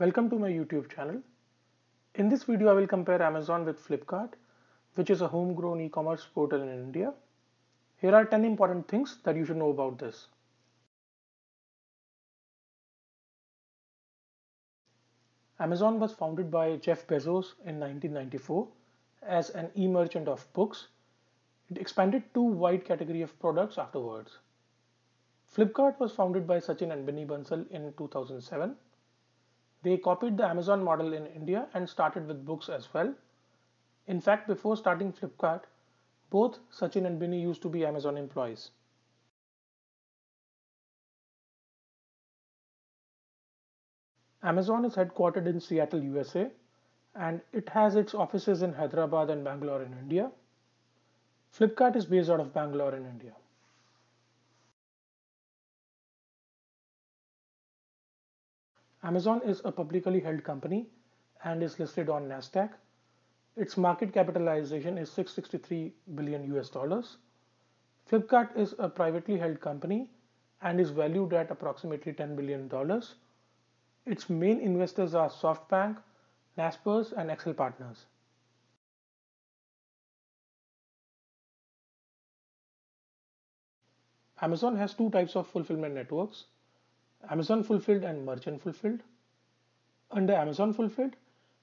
Welcome to my YouTube channel. In this video, I will compare Amazon with Flipkart, which is a homegrown e-commerce portal in India. Here are 10 important things that you should know about this. Amazon was founded by Jeff Bezos in 1994 as an e-merchant of books. It expanded to wide category of products afterwards. Flipkart was founded by Sachin and Binny Bansal in 2007. They copied the Amazon model in India and started with books as well. In fact, before starting Flipkart, both Sachin and Binny used to be Amazon employees. Amazon is headquartered in Seattle, USA, and it has its offices in Hyderabad and Bangalore in India. Flipkart is based out of Bangalore in India. Amazon is a publicly held company and is listed on Nasdaq. Its market capitalization is 663 billion US dollars. Flipkart is a privately held company and is valued at approximately 10 billion dollars. Its main investors are SoftBank, Naspers and Accel Partners. Amazon has two types of fulfillment networks Amazon Fulfilled and Merchant Fulfilled. Under Amazon Fulfilled,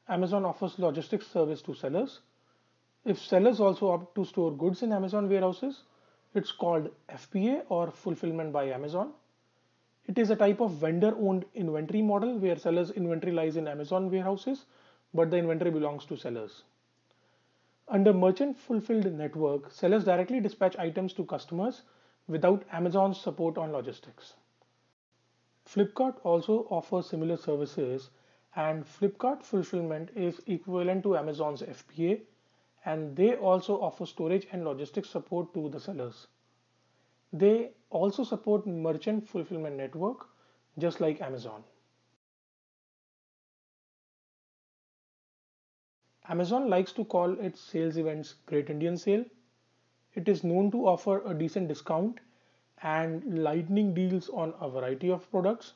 Amazon offers logistics service to sellers. If sellers also opt to store goods in Amazon warehouses, it's called FBA or Fulfillment by Amazon. It is a type of vendor owned inventory model where sellers' inventory lies in Amazon warehouses, but the inventory belongs to sellers. Under Merchant Fulfilled Network, sellers directly dispatch items to customers without Amazon's support on logistics. Flipkart also offers similar services and Flipkart fulfillment is equivalent to Amazon's FBA and they also offer storage and logistics support to the sellers. They also support merchant fulfillment network just like Amazon. Amazon likes to call its sales events Great Indian Sale. It is known to offer a decent discount and lightning deals on a variety of products.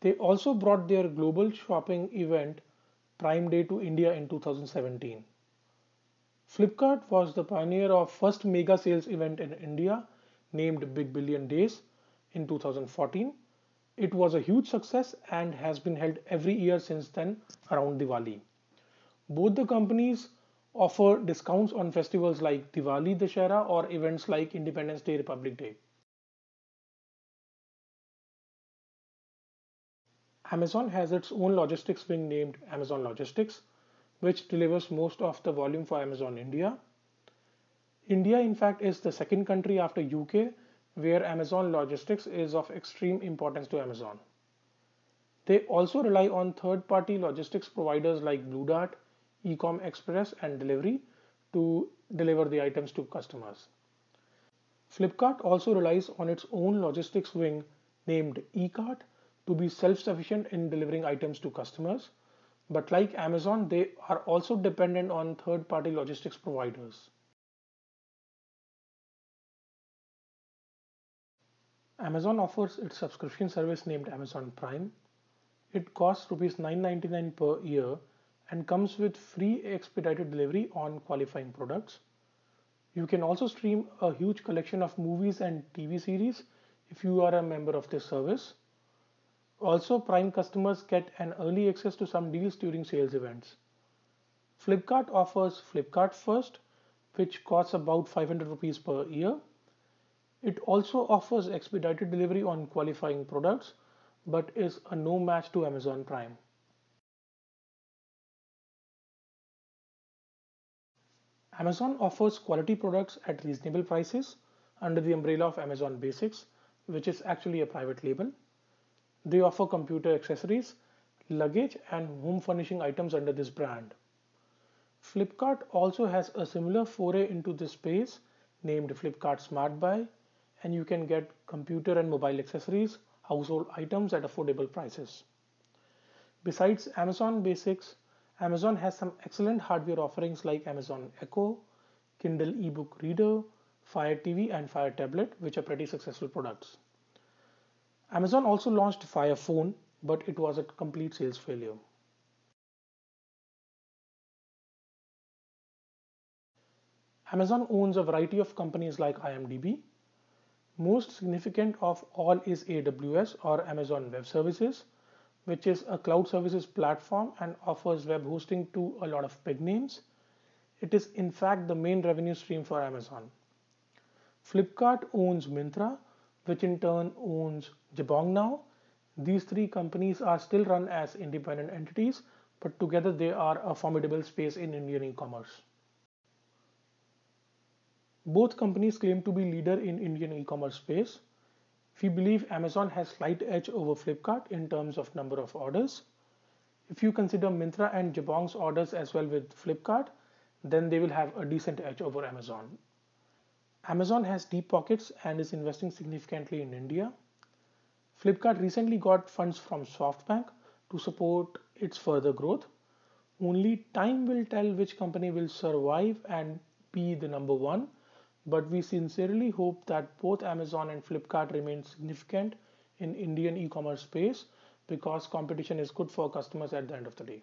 They also brought their global shopping event Prime Day to India in 2017. Flipkart was the pioneer of first mega sales event in India named Big Billion Days in 2014. It was a huge success and has been held every year since then around Diwali. Both the companies offer discounts on festivals like Diwali, Dussehra or events like Independence Day, Republic Day. Amazon has its own logistics wing named Amazon Logistics, which delivers most of the volume for Amazon India. India, in fact, is the second country after UK where Amazon Logistics is of extreme importance to Amazon. They also rely on third party logistics providers like Blue Dart, Ecom Express and Delhivery to deliver the items to customers. Flipkart also relies on its own logistics wing named Ekart to be self-sufficient in delivering items to customers. But like Amazon, they are also dependent on third-party logistics providers. Amazon offers its subscription service named Amazon Prime. It costs rupees 9.99 per year and comes with free expedited delivery on qualifying products. You can also stream a huge collection of movies and TV series if you are a member of this service. Also, Prime customers get an early access to some deals during sales events. Flipkart offers Flipkart First, which costs about 500 rupees per year. It also offers expedited delivery on qualifying products, but is a no match to Amazon Prime. Amazon offers quality products at reasonable prices under the umbrella of Amazon Basics, which is actually a private label. They offer computer accessories, luggage, and home furnishing items under this brand. Flipkart also has a similar foray into this space named Flipkart Smart Buy, and you can get computer and mobile accessories, household items at affordable prices. Besides Amazon Basics, Amazon has some excellent hardware offerings like Amazon Echo, Kindle ebook reader, Fire TV, and Fire Tablet, which are pretty successful products. Amazon also launched Fire Phone, but it was a complete sales failure. Amazon owns a variety of companies like IMDb. Most significant of all is AWS or Amazon Web Services, which is a cloud services platform and offers web hosting to a lot of big names. It is in fact the main revenue stream for Amazon. Flipkart owns Myntra, which in turn owns Jabong now. These three companies are still run as independent entities, but together they are a formidable space in Indian e-commerce. Both companies claim to be leader in Indian e-commerce space. We believe Amazon has slight edge over Flipkart in terms of number of orders. If you consider Myntra and Jabong's orders as well with Flipkart, then they will have a decent edge over Amazon. Amazon has deep pockets and is investing significantly in India. Flipkart recently got funds from SoftBank to support its further growth. Only time will tell which company will survive and be the number one but we sincerely hope that both Amazon and Flipkart remain significant in Indian e-commerce space because competition is good for customers at the end of the day.